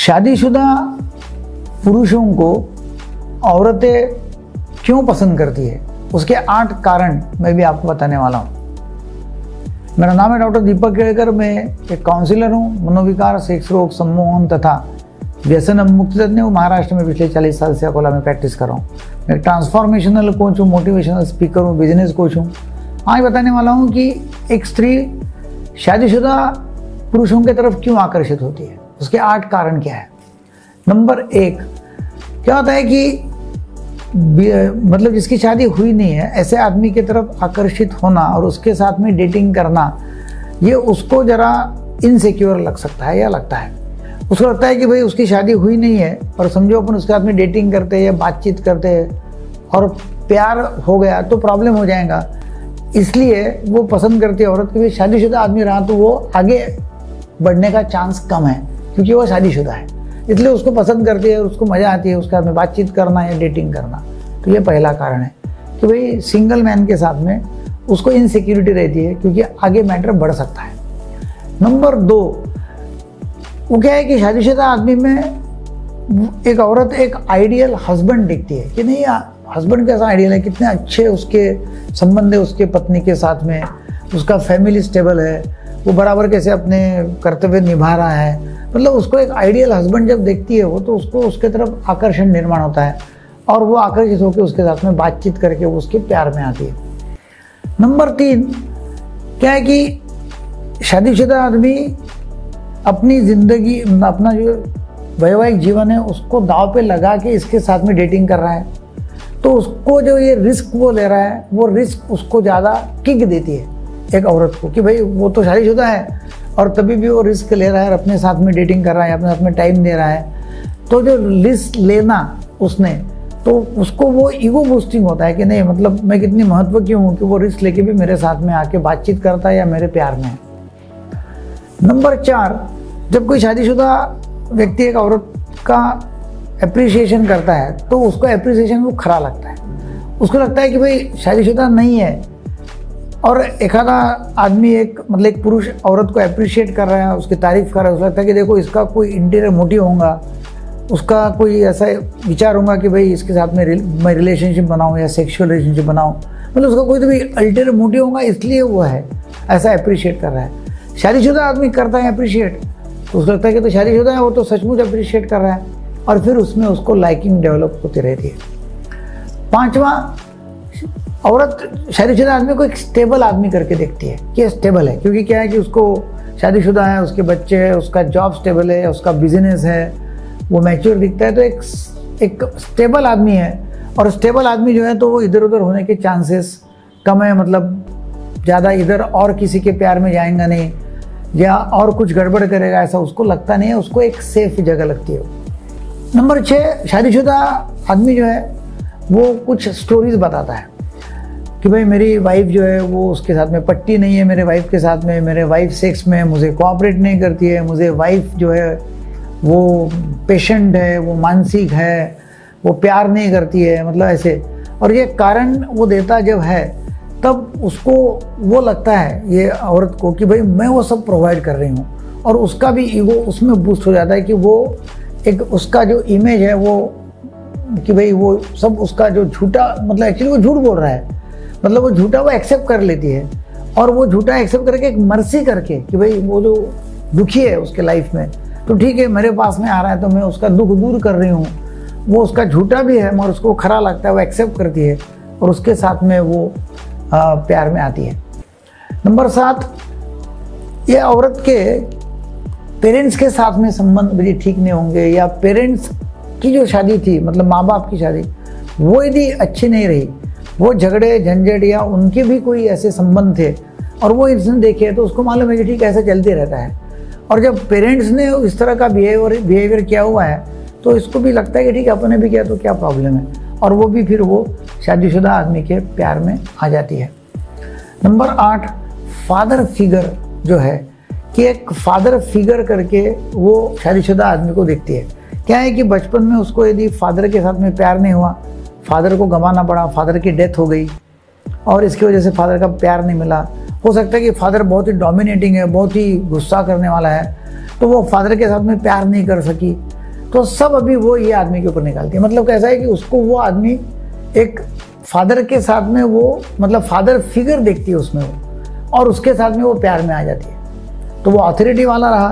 शादीशुदा पुरुषों को औरतें क्यों पसंद करती है? उसके आठ कारण मैं भी आपको बताने वाला हूँ। मेरा नाम है डॉक्टर दीपक केड़कर, मैं एक काउंसिलर हूँ, मनोविकार, सेक्स, रोग, सम्मोहन तथा व्यसन मुक्ति तज्ञ हूँ। महाराष्ट्र में पिछले चालीस साल से अकोला में प्रैक्टिस कर रहा हूँ। मैं ट्रांसफॉर्मेशनल कोच हूँ मोटिवेशनल स्पीकर हूँ बिज़नेस कोच हूँ। आज बताने वाला हूँ कि एक स्त्री शादीशुदा पुरुषों की तरफ़ क्यों आकर्षित होती है? उसके आठ कारण क्या है? नंबर एक, क्या होता है कि मतलब जिसकी शादी हुई नहीं है, ऐसे आदमी की तरफ़ आकर्षित होना और उसके साथ में डेटिंग करना, ये उसको ज़रा इनसिक्योर लग सकता है या लगता है। उसको लगता है कि भाई उसकी शादी हुई नहीं है और समझो अपन उसके साथ में डेटिंग करते हैं या बातचीत करते हैं और प्यार हो गया तो प्रॉब्लम हो जाएगा। इसलिए वो पसंद करती है औरत की भी शादीशुदा आदमी रहा तो वो आगे बढ़ने का चांस कम है। क्योंकि वो शादीशुदा है। इसलिए उसको पसंद करती है, उसको मज़ा आती है, उसके साथ में बातचीत करना या डेटिंग करना। तो ये पहला कारण है कि भाई सिंगल मैन के साथ में उसको इनसिक्योरिटी रहती है क्योंकि आगे मैटर बढ़ सकता है। नंबर दो, वो क्या है कि शादीशुदा आदमी में एक औरत एक आइडियल हस्बैंड दिखती है कि नहीं हस्बैंड कैसा आइडियल है, कितने अच्छे उसके संबंध है, उसके पत्नी के साथ में, उसका फैमिली स्टेबल है वो बराबर कैसे अपने कर्तव्य निभा रहा है? मतलब उसको एक आइडियल हस्बैंड जब देखती है वो तो उसको उसके तरफ़ आकर्षण निर्माण होता है। और वो आकर्षित होकर उसके साथ में बातचीत करके वो उसके प्यार में आती है। नंबर तीन, क्या है कि शादीशुदा आदमी अपनी ज़िंदगी, अपना जो वैवाहिक जीवन है, उसको दाव पे लगा के इसके साथ में डेटिंग कर रहा है। तो उसको जो ये रिस्क वो ले रहा है, वो रिस्क उसको ज़्यादा किक देती है। एक औरत को कि भाई वो तो शादीशुदा है और तभी भी वो रिस्क ले रहा है और अपने साथ में डेटिंग कर रहा है, अपने साथ में टाइम दे रहा है। तो जो रिस्क लेना उसने तो उसको वो ईगो बूस्टिंग होता है कि नहीं मतलब मैं कितनी महत्व की हूँ कि वो रिस्क लेके भी मेरे साथ में आके बातचीत करता है या मेरे प्यार में है। नंबर चार, जब कोई शादीशुदा व्यक्ति एक औरत का अप्रिसिएशन करता है तो उसको अप्रिसिएशन वो खरा लगता है। उसको लगता है कि भाई शादीशुदा नहीं है और आधा आदमी एक मतलब एक पुरुष औरत को अप्रिशिएट कर रहा है, उसकी तारीफ़ कर रहा है उसको लगता है कि देखो इसका कोई इंटीरियर मोटिव होगा, उसका कोई ऐसा विचार होगा कि भाई इसके साथ में मैं रिलेशनशिप बनाऊँ या सेक्शुअल रिलेशनशिप बनाऊँ। मतलब उसका कोई तो भी अल्टीरियर मोटिव होगा, इसलिए वो है, ऐसा अप्रिशिएट कर रहा है। शादीशुदा आदमी करता है अप्रिशिएट तो उसको लगता है कि तो शादीशुदा है, वो तो सचमुच अप्रिशिएट कर रहा है, और फिर उसमें उसको लाइकिंग डेवलप होती रहती है। पांचवा औरत शादीशुदा आदमी को एक स्टेबल आदमी करके देखती है कि स्टेबल है। क्योंकि क्या है कि उसको शादीशुदा है, उसके बच्चे हैं, उसका जॉब स्टेबल है, उसका बिज़नेस है, वो मैच्योर दिखता है तो एक एक स्टेबल आदमी है। और स्टेबल आदमी जो है तो वो इधर उधर होने के चांसेस कम है मतलब ज़्यादा इधर और किसी के प्यार में जाएँगा नहीं, या और कुछ गड़बड़ करेगा, ऐसा उसको लगता नहीं है, उसको एक सेफ़ जगह लगती है। नंबर छः शादीशुदा आदमी जो है, वो कुछ स्टोरीज बताता है। कि भाई मेरी वाइफ जो है वो उसके साथ में पट्टी नहीं है, मेरे वाइफ के साथ में, मेरे वाइफ सेक्स में मुझे कोऑपरेट नहीं करती है, मुझे वाइफ जो है वो पेशेंट है, वो मानसिक है, वो प्यार नहीं करती है मतलब ऐसे। और ये कारण वो देता जब है, तब उसको वो लगता है, ये औरत को कि भाई मैं वो सब प्रोवाइड कर रही हूँ। और उसका भी ईगो उसमें बूस्ट हो जाता है कि वो एक उसका जो इमेज है वो कि भाई वो सब उसका जो झूठा मतलब एक्चुअली वो झूठ बोल रहा है। मतलब वो झूठा वो एक्सेप्ट कर लेती है। और वो झूठा एक्सेप्ट करके एक मर्सी करके कि भाई वो जो दुखी है उसके लाइफ में तो ठीक है मेरे पास में आ रहा है तो मैं उसका दुख दूर कर रही हूँ। वो उसका झूठा भी है मगर उसको खरा लगता है वो एक्सेप्ट करती है और उसके साथ में वो आ, प्यार में आती है। नंबर सात ये औरत के पेरेंट्स के साथ में संबंध भी ठीक नहीं होंगे या पेरेंट्स की जो शादी थी मतलब माँ बाप की शादी वो यदि अच्छी नहीं रही वो झगड़े झंझट या उनके भी कोई ऐसे संबंध थे। और वो इसने देखे तो उसको मालूम है कि ठीक ऐसा चलते रहता है। और जब पेरेंट्स ने इस तरह का बिहेवियर बिहेवियर किया हुआ है तो इसको भी लगता है कि ठीक, अपने भी किया तो क्या प्रॉब्लम है। और वो भी फिर वो शादीशुदा आदमी के प्यार में आ जाती है। नंबर आठ फादर फिगर जो है, कि एक फादर फिगर करके वो शादीशुदा आदमी को देखती है। क्या है कि बचपन में उसको यदि फादर के साथ में प्यार नहीं हुआ फादर को गंवाना पड़ा, फादर की डेथ हो गई और इसकी वजह से फादर का प्यार नहीं मिला। हो सकता है कि फादर बहुत ही डोमिनेटिंग है, बहुत ही गुस्सा करने वाला है तो वो फादर के साथ में प्यार नहीं कर सकी। तो सब अभी वो ये आदमी के ऊपर निकालती है। मतलब कैसा है कि उसको वो आदमी एक फादर के साथ में वो मतलब फादर फिगर देखती है उसमें वो और उसके साथ में वो प्यार में आ जाती है। तो वो अथॉरिटी वाला रहा,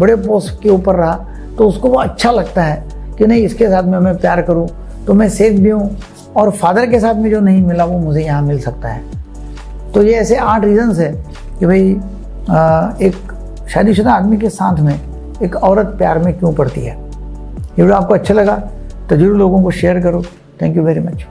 बड़े पोस्ट के ऊपर रहा तो उसको वो अच्छा लगता है कि नहीं, इसके साथ में मैं प्यार करूँ। तो मैं सेफ़ भी हूँ और फादर के साथ में जो नहीं मिला वो मुझे यहाँ मिल सकता है। तो ये ऐसे आठ रीजन्स है कि भाई एक शादीशुदा आदमी के साथ में एक औरत प्यार में क्यों पड़ती है। ये वीडियो आपको अच्छा लगा तो ज़रूर लोगों को शेयर करो। Thank you very much